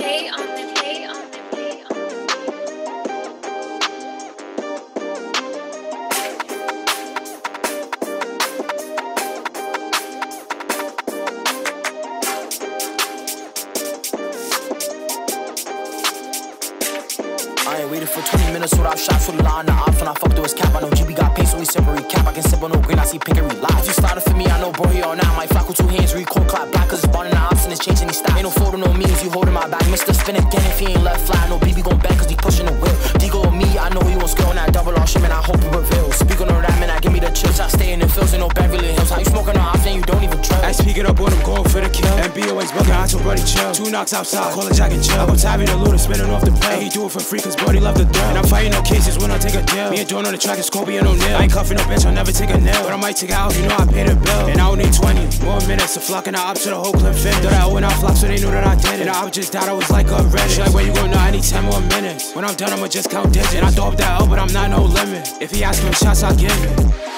I ain't waited for 20 minutes without shots with a line ops when I fucked to his cap. I know GB got paid, so we separate cap. I can sip on no green, I see pink and relax. You started for me, I know, bro, he all now. Might flock with two hands, recoil clap black, cause it's in the ops and it's changing the style. Ain't no photo, no memes, you holding my back. Mr. Spin again if he ain't left fly. No BB gon' bang, cause he pushing the whip. Digo with me, I know he won't skill on that double R shit, man. I hope it reveals. Speaking on that, man, I give me the chills. I stay in the fields in no Beverly Hills. How you smoking I speak it up when I'm going for the kill. MB always bugging, I told Brody chill. Two knocks outside, call a jack and chill. I go Tabby the looter, spinning off the pill. And he do it for free, cause Brody love the thrill. And I'm fighting no cases when I take a deal. Me and Don on the track is Kobe and O'Neal. I ain't cuffing no bitch, I'll never take a nail. But I might take out, you know I pay the bill. And I don't need 20 more minutes to flock and I up to the whole clip fit. Thought I went out flop, so they knew that I did it. And I just thought I was like a Reddit. She like, where you going now? I need 10 more minutes. When I'm done, I'ma just count digits. And I throw up that L, but I'm not no limit. If he asks me shots, I'll give it.